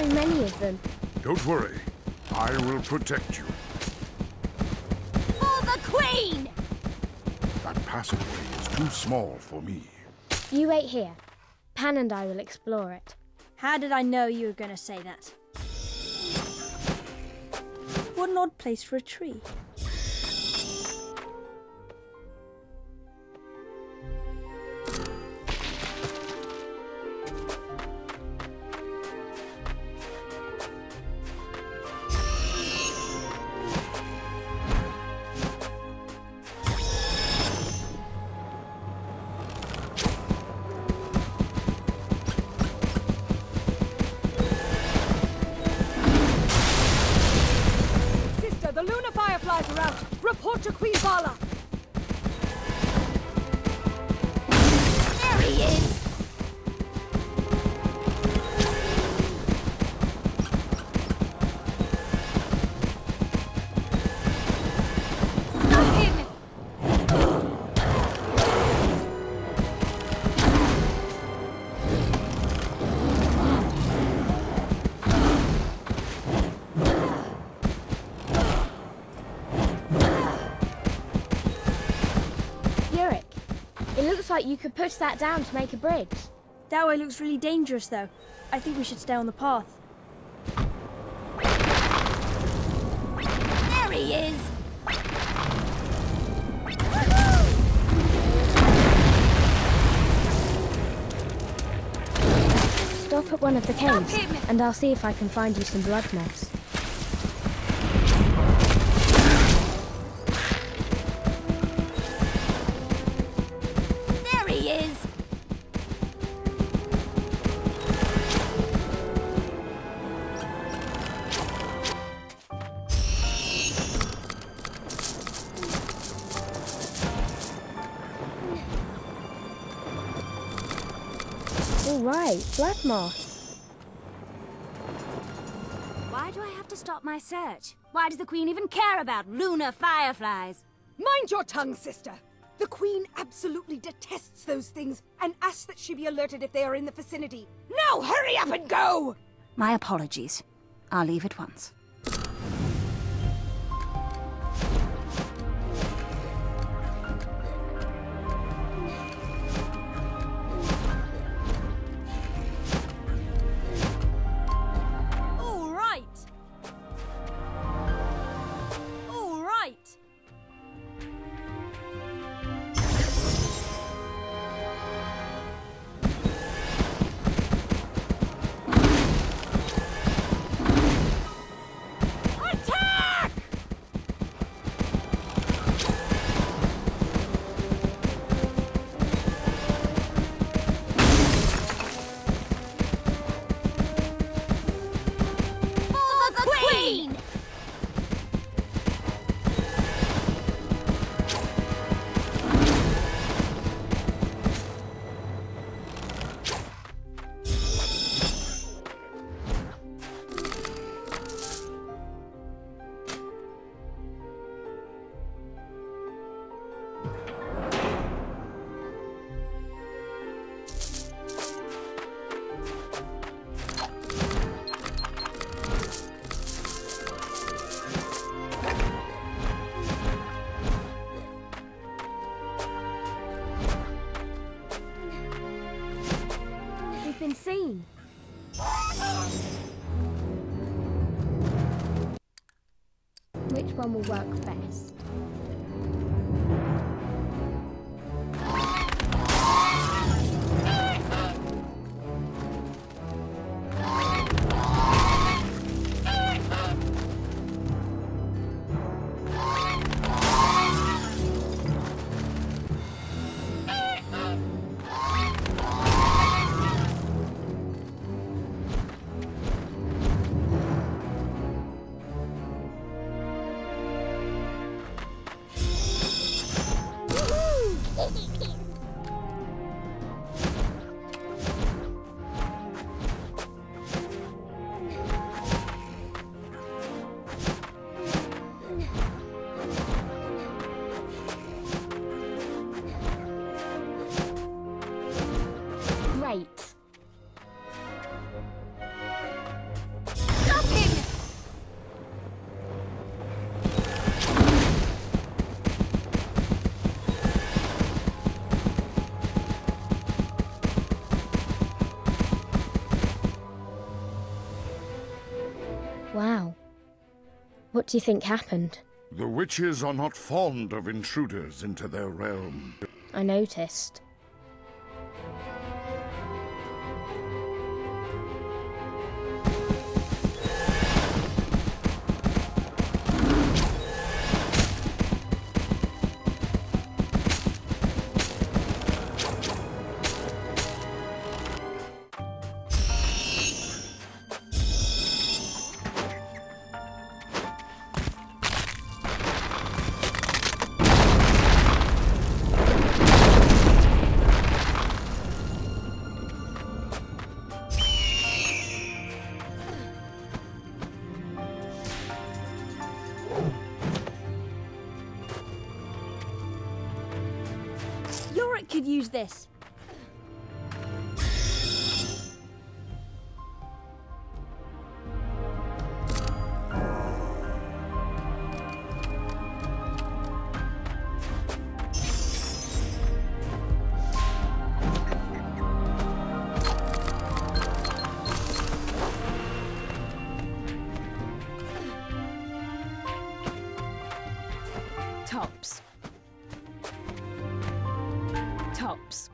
so many of them. Don't worry. I will protect you. For the Queen! That passageway is too small for me. You wait here. Pan and I will explore it. How did I know you were going to say that? What an odd place for a tree. Out. Report to Queen Bala. Looks like you could push that down to make a bridge. That way looks really dangerous, though. I think we should stay on the path. There he is! Stop at one of the caves, and I'll see if I can find you some blood moss. Right, blood moss. Why do I have to stop my search? Why does the Queen even care about lunar fireflies? Mind your tongue, sister. The Queen absolutely detests those things and asks that she be alerted if they are in the vicinity. Now hurry up and go! My apologies. I'll leave at once. Been seen. Which one will work best? Wow. What do you think happened? The witches are not fond of intruders into their realm. I noticed. Could use this. helps.